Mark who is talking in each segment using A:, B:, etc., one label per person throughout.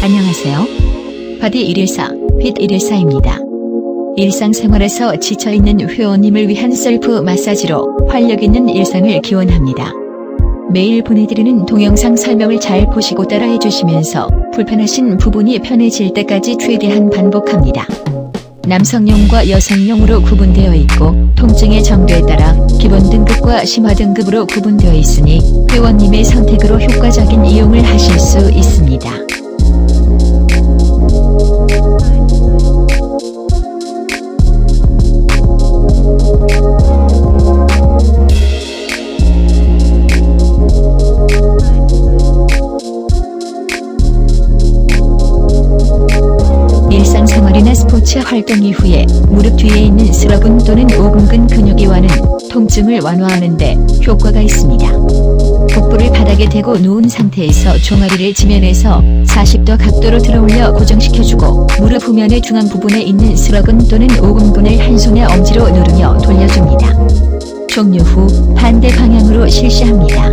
A: 안녕하세요. 바디 114, 핏 114입니다. 일상생활에서 지쳐있는 회원님을 위한 셀프 마사지로 활력있는 일상을 기원합니다. 매일 보내드리는 동영상 설명을 잘 보시고 따라해 주시면서 불편하신 부분이 편해질 때까지 최대한 반복합니다. 남성용과 여성용으로 구분되어 있고 통증의 정도에 따라 기본 등급과 심화 등급으로 구분되어 있으니 회원님의 선택으로 효과적인 이용을 하실 수 있습니다. 생활이나 스포츠 활동 이후에 무릎 뒤에 있는 스러분 또는 오금근 근육이완은 통증을 완화하는 데 효과가 있습니다. 복부를 바닥에 대고 누운 상태에서 종아리를 지면에서 40도 각도로 들어올려 고정시켜주고 무릎 후면의 중앙 부분에 있는 스러근 또는 오금근을 한 손에 엄지로 누르며 돌려줍니다. 종료 후 반대 방향으로 실시합니다.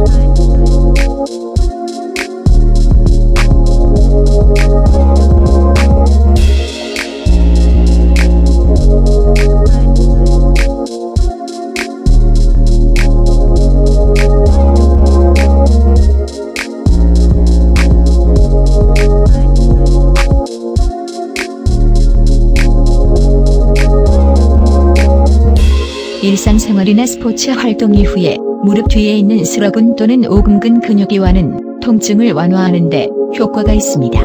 A: 일상생활이나 스포츠 활동 이후에 무릎 뒤에 있는 스러근 또는 오금근 근육이완은 통증을 완화하는 데 효과가 있습니다.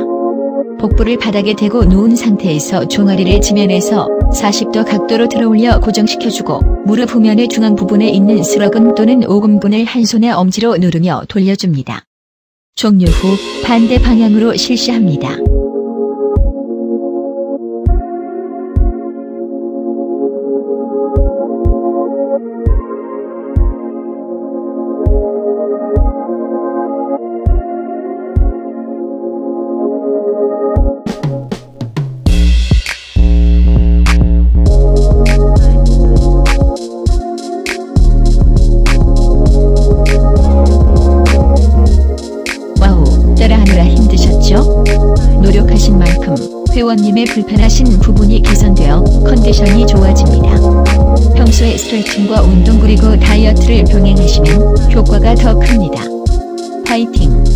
A: 복부를 바닥에 대고 누운 상태에서 종아리를 지면에서 40도 각도로 들어올려 고정시켜주고 무릎 후면의 중앙 부분에 있는 스러근 또는 오금근을 한 손에 엄지로 누르며 돌려줍니다. 종료 후 반대 방향으로 실시합니다. 힘드셨죠? 노력하신 만큼 회원님의 불편하신 부분이 개선되어 컨디션이 좋아집니다. 평소에 스트레칭과 운동 그리고 다이어트를 병행하시면 효과가 더 큽니다. 파이팅!